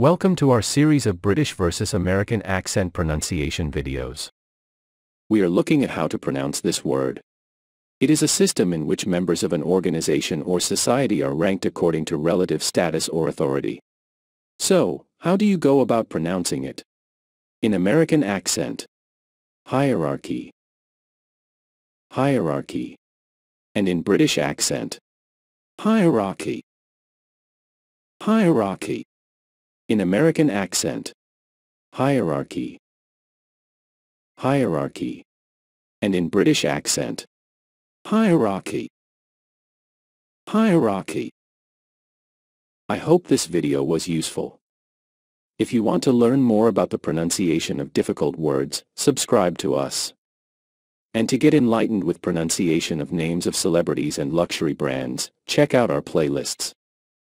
Welcome to our series of British versus American accent pronunciation videos. We are looking at how to pronounce this word. It is a system in which members of an organization or society are ranked according to relative status or authority. So, how do you go about pronouncing it? In American accent. Hierarchy. Hierarchy. And in British accent. Hierarchy. Hierarchy. In American accent. Hierarchy. Hierarchy. And in British accent. Hierarchy. Hierarchy. I hope this video was useful. If you want to learn more about the pronunciation of difficult words, subscribe to us. And to get enlightened with pronunciation of names of celebrities and luxury brands, check out our playlists.